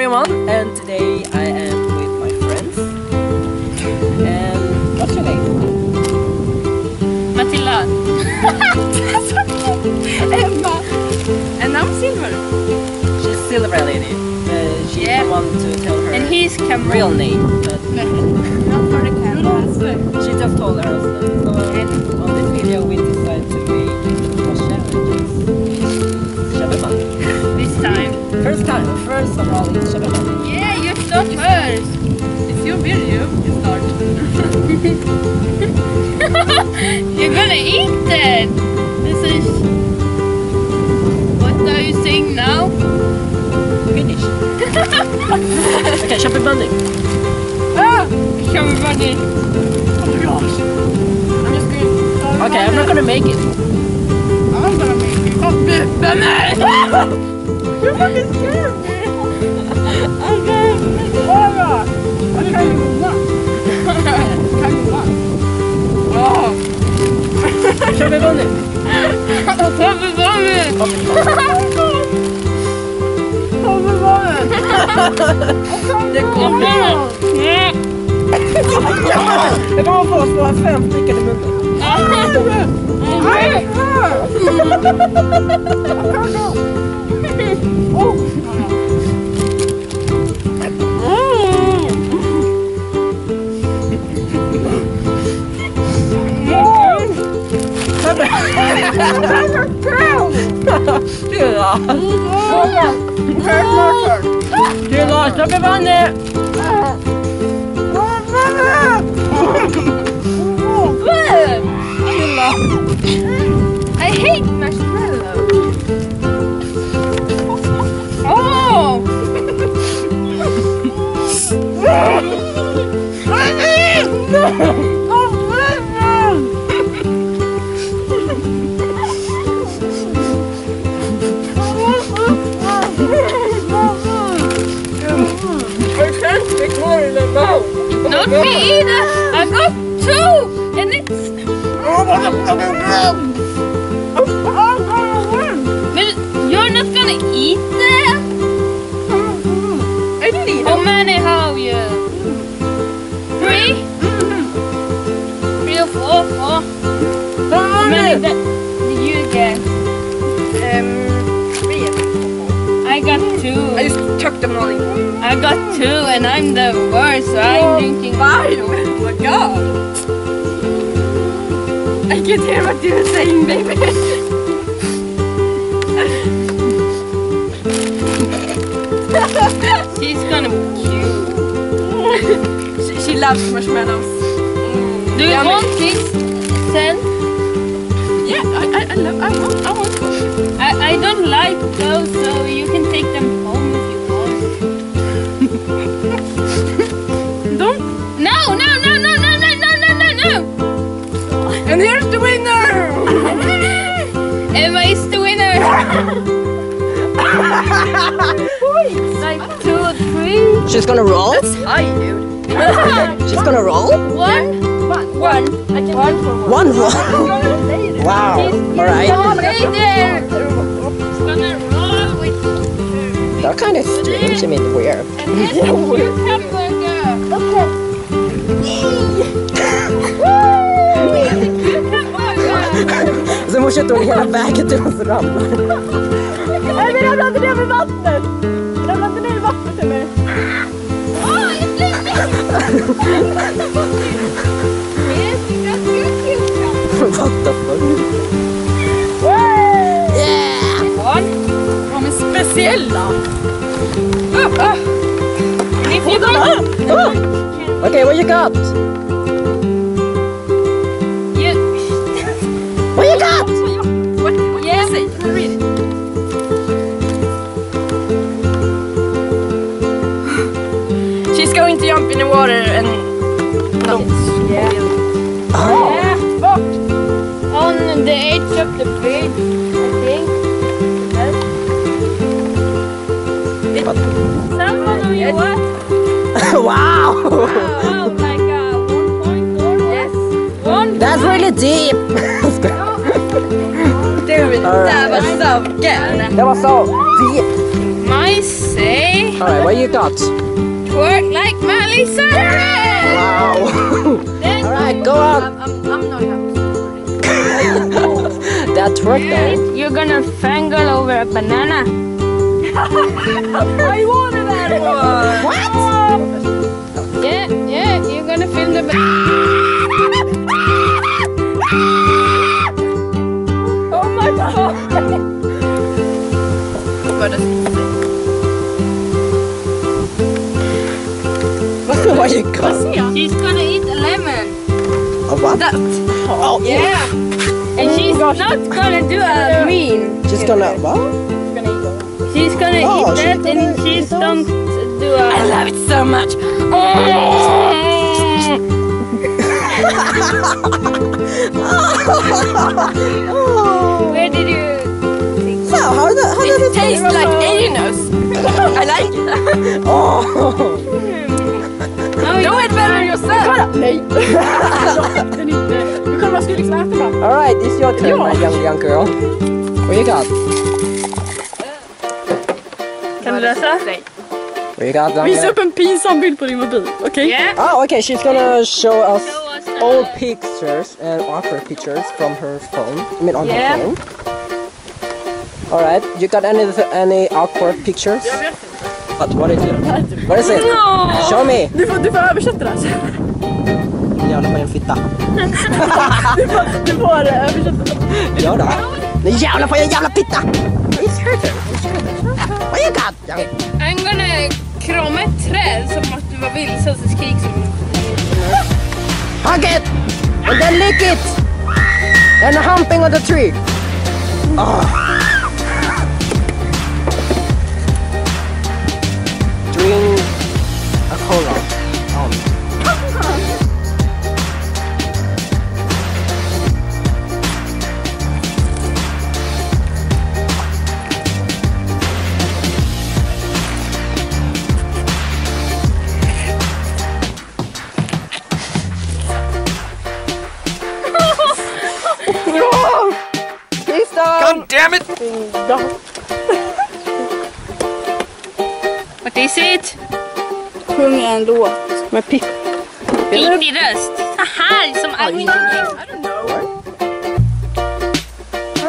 everyone, and today I am with my friends. And what's your name? Matilda. Emma. And I'm Silver. She's Silver Lady. Uh, she Yeah. didn't to tell her And he's Cameron. real name, but Not for the camera. she just told her husband. So on this video we decided to First time, first of all in Shabbat. Yeah, you start first. It's your video. You start. You're gonna eat it. This is. What are you saying now? Finish. okay, Chubby Bunny. Ah! Come on, in. Oh gosh. I'm just going. Okay, I'm not gonna make it. I'm gonna make it. Oh, Benny! Det var för oss våra fem prickar i munnen. Aj! Aj! Aj! oh lan. Gel lan. Gel gonna eat them? Eat How many have you? Three? Three or four? Four? How many did did you get? Um, three. I got two. I just tucked them all in. I got two and I'm the worst, so I'm drinking Five. Oh my god. I can't hear what you're saying, baby. She's kind of cute. she, she loves marshmallows. Do you Yummy. want this? Sen? Yeah, I, I, I love. I want. I want. I, I don't like those, so you can take them home if you want. Don't. No, no, no, no, no, no, no, no, no, no! And here's the winner. Emma is the winner! Like two three. She's gonna roll? That's high, dude. She's gonna roll? One. One. One. I can one for one. One roll. wow. Alright. They're kind of strange. I mean, weird. Sen måste jag ta hela vägen till oss och ramlar. Jag vill ramla ner i vattnet! What the fuck? Yeah! one. De är speciella. If you don't, Oh. Okay, what you got? To jump in the water and no. Yeah. Oh. yeah, on the edge of the bridge, I think. Someone on your what? wow! Oh, oh, like a one point or Yes. one. That's really deep! Dude, All that right. was so good. Det var så deep! I say Alright, what you got? Twerk like Miley Cyrus! Wow. Alright, go on. I'm, I'm, I'm not happy. That worked though. You're gonna fangle over a banana. I wanted that one. What? Yeah, yeah, you're gonna film the banana. oh my god. You got? She's gonna eat a lemon. A what? Oh, oh, Yeah. And she's not gonna do a green. She's gonna, what? She's gonna Oh, eat she that does- and she's she don't do a. I love it so much. Where did you? So, how did how did it taste? like anus. I like it. Oh. Hmm. Do it better yourself. Nej! Den inte. Du själva skulle liksom äta den. Alright, it's your turn, my young young girl. What you got? Kan du läsa? What you got down Visa there? upp en pinsam bild på din mobil, okej? Yeah. Oh, okay. She's gonna show us Show old pictures uh, and awkward pictures from her phone. I mean, on Yeah. her phone. All right. You got any any awkward pictures? What? What is it? What is it? No. Show me. Du får, du får översätta det här. Jävla på en fitta. Du får eh, översätta. Gör det. Nej, jävla på en jävla. It's. It's turn. What you got? I'm gonna krama ett träd som att du var vilsen så skrik som Hug it and then lick it and humping on the tree. Oh. What is it? Sjung en låt med Pippi. Pippi röst. Haha, som Albin All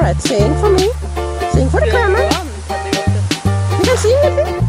right, sing for me. Sing for the camera. You can sing with me.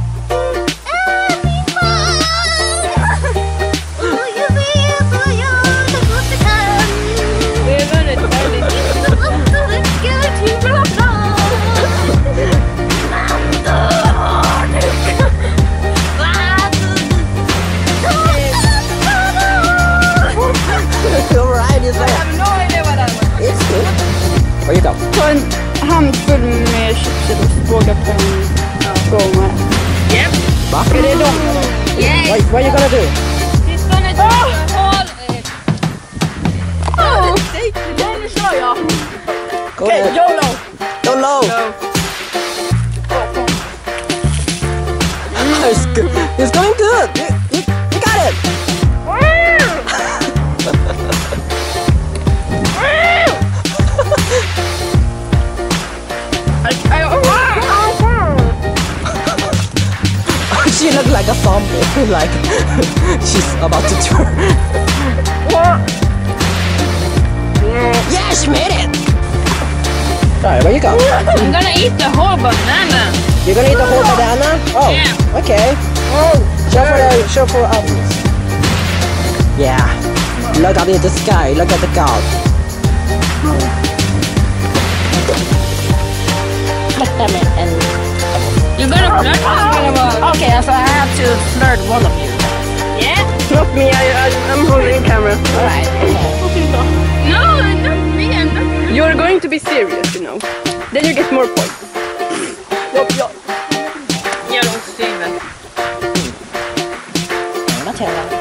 It's, it's going good. You got it. she looked like a zombie. like she's about to turn. yeah, she made it. Alright, where you go? I'm gonna eat the whole banana. You're gonna eat the whole banana? Oh, okay. Oh, show for the show for us. Yeah. Look at the sky. Look at the god. You're gonna flirt with me Okay, so I have to flirt one of you. Yeah? Not me, I, I, I'm holding the camera. Alright. No, not me. I'm not You're going to be serious, you know. Then you get more points. Yup, yup. Jag låter Steven. Not terrible.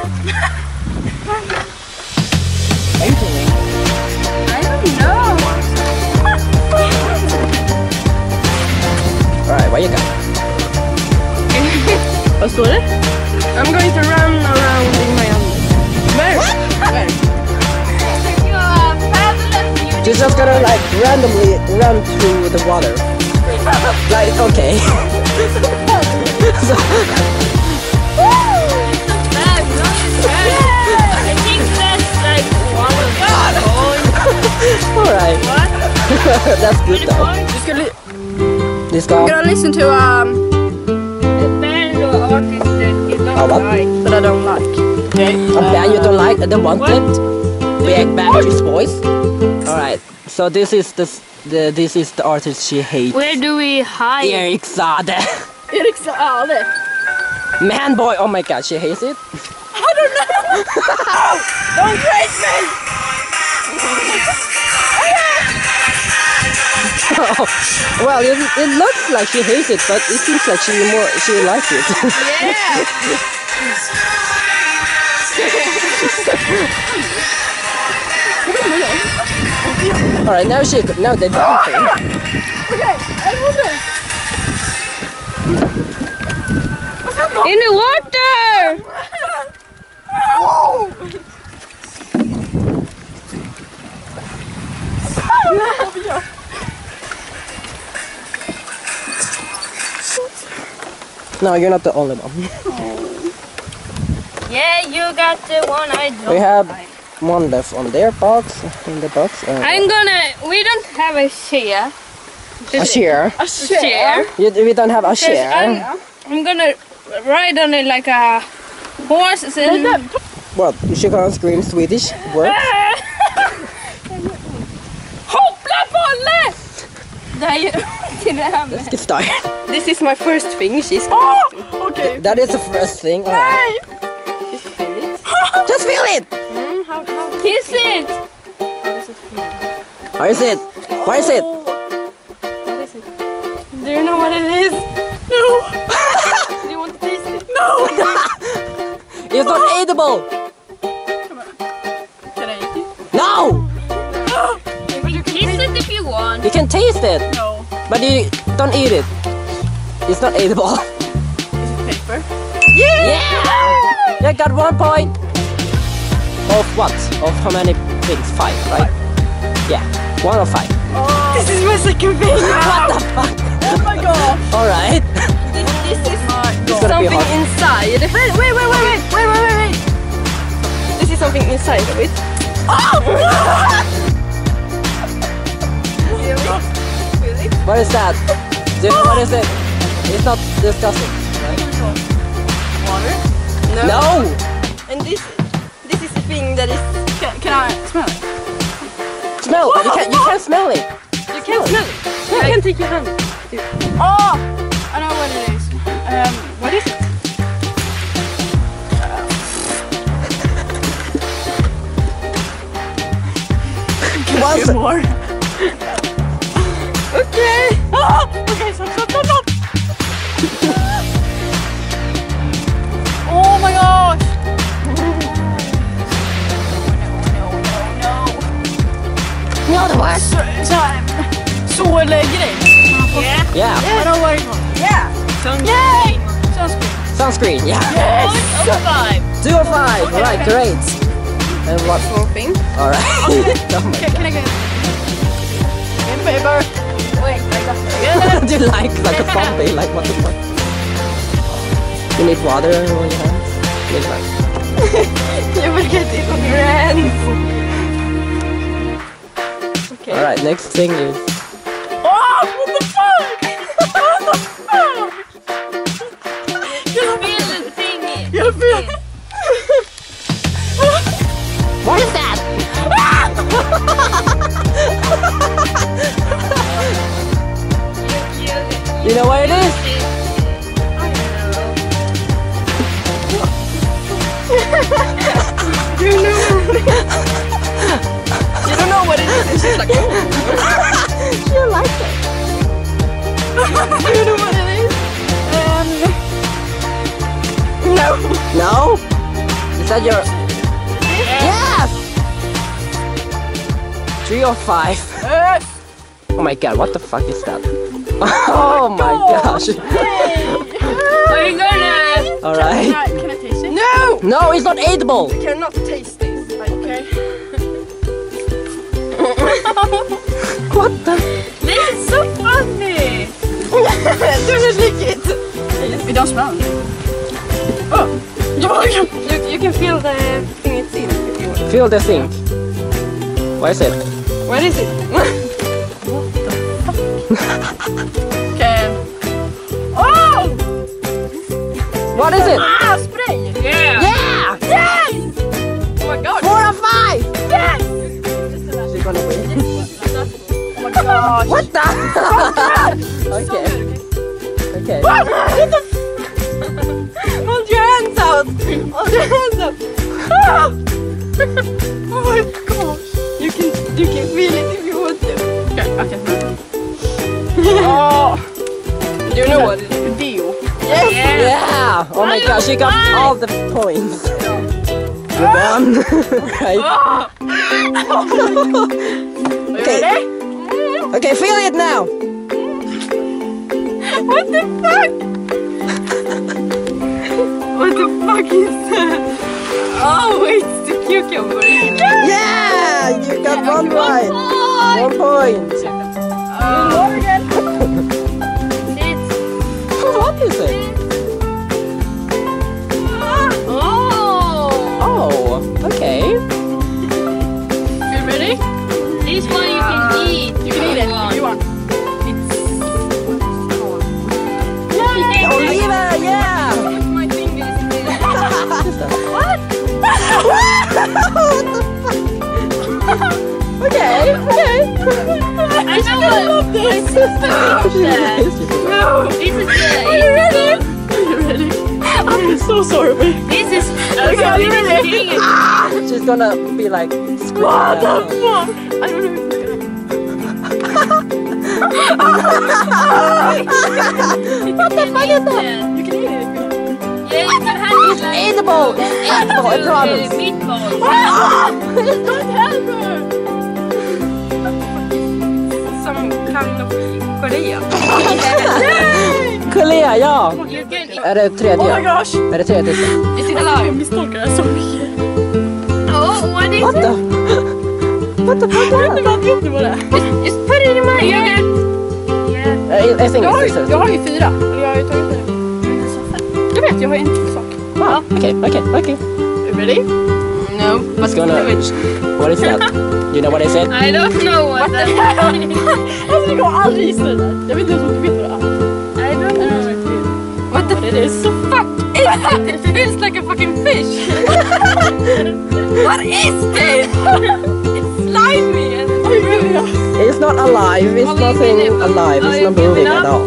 What are you doing? I don't know. Alright, where you go? Vad står det? I'm going to run around in my underwear. Where? Where? You are fabulous. She's just gonna like randomly run through the water like, okay. so, Alright. That's good though. This guy. I'm gonna listen to um oh, a band or artist that you don't like. That I don't like. Okay. A uh, band you don't like, I don't want React back to his voice. Alright. So this is the the this is the artist she hates. Where do we hide? Eric Saade. Eric Saade. Man boy, oh my god, she hates it. I don't know. don't praise me. well, it, it looks like she hates it, but it seems like she more she likes it. Yeah. Alright, now she now they dancing. Okay, I. In the water! No, you're not the only one. Yeah, you got the one I don't We have like. one left on their box, in the box. and I'm gonna. We don't have a share. a share. A Share. You, we don't have a I'm, share. I'm gonna ride on it like a horse. And What? She can't scream Swedish words? Hoppla bolle! Det är ju till det här med. Let's get started. This is my first thing. She's oh, okay. That is the first thing. Alright. Just feel it! Mm, how, how, Kiss it! Where is it? Where is it? what is it? Do you know what it is? No. Do you want to taste it? No. It's not edible! Can I eat it? No! You kiss it if you want. You can taste it, No. but you don't eat it. It's not edible. Is it paper? Yeah! You got one point. Of what? Of how many things? Five, right? Yeah, one of five. Oh. This is my second thing. What the fuck? Oh my god. Alright. This, this is oh It's something inside. Wait, wait, wait, wait, wait, wait, wait, wait, wait. This is something inside of it. Oh, really? What is that? Dude, what is it? It's not disgusting. Water? No. No! And this, this is the thing that is. Can, can I smell it? Smell! it. You can you can smell it. You can't smell it. You can't take your hand. Oh, I know what it is. Um, what is it? It? more. okay. Ah, okay, stop, stop, stop, stop. No, the what? Så, så här, solgrej. Yeah. Yeah. I know what it was. Yeah. Yay! Sunscreen. Sunscreen, yeah. Yes. five. Two or five. Right, great. And what? Small thing. Alright. oh my Can, can I get in paper? Wait, I got it. god. Do you like like a zombie? Like what the fuck? You need water on your hands? Need like You will get it on your hands. Alright, next thing is Oh, what the fuck? what the fuck? Feel the thing. Jag vet. What is that? You know what it is? Don't know what it is. It's You like it. you know what it is? Um, no. No? Is that your Yes! Three or five? Yes. Oh my god, what the fuck is that? Oh my gosh. Are you gonna? Can Alright. I, can I taste it? No. No, it's not edible! Cannot taste What the? This is so funny. Don't lick it! We don't smell it. Oh! oh you, you, you can feel the thing it's in if you want. Feel the thing. What is it? What is it? What? okay. Oh! What is it? Gosh! What the? okay. Okay. Hold your hands out! Hold your hands out! Ah! oh my gosh! You can you can feel it if you want to. Okay, okay. oh! Do you know what it is? Dio. Yes! Yeah! Oh my gosh, you got all the points. You won. right. Okay. Okay, feel it now. What the fuck? what the fuck is that? Oh, it's the cucumber. Yeah! You got one right. One point. Oh. What is it? I love what. No. This is the. Are you ready? Are you ready? I'm so sorry. This is. Okay, are you ready? Ah! She's gonna be like, What the fuck? I don't know if it's what the fuck is that? You can eat it if you want. Yeah, you can have it like. Edible! It's edible, I promise. Meatballs. Ah! Don't help her! Korea. Korea, ja! Är det Oh my tredje? gosh! Är det tredje? Is it Jag misstolkar det så mycket. Oh, what is What the? What the fuck Vet vad? Vet ni vad det är? Just, just put it in my yogurt. Yeah. that? I, I think Jag har, it's jag har ju fyra. Jag har ju tagit fyra. Jag vet, jag har en till sak. Wow, okay, okay, okay. Are you ready? No, It's gonna... What is that? You know what I said? I don't know what that is. Alltså ni kommer aldrig gissa det där. Jag vet inte ens om du vad det är. I don't know. What the It is so fuck is that? It feels like a fucking fish. what is this? It's slimy and Are? Oh, it's not alive, it's Oh, you nothing alive, oh, it's not moving at all.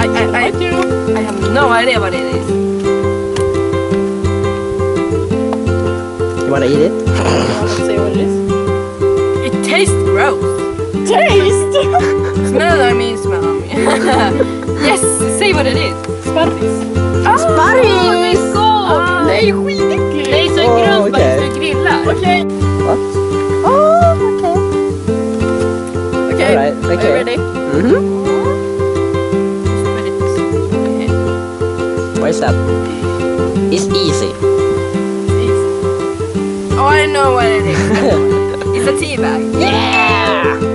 I, I, I, I have no idea what it is. Wanna eat it? Let's see what it is. It tastes gross. Taste! Smell, I mean smell. I mean. yes, say what it is. Sparris. Sparris! Oh, God. Nej, skitäckligt! Det är så Oh, grönt bara okay. du grillar. Okej, What? Oh, okay. okej. Alright, Are you okay. ready? Mm-hmm. What is that? It's easy. I know what it is. it's a tea bag. Yeah!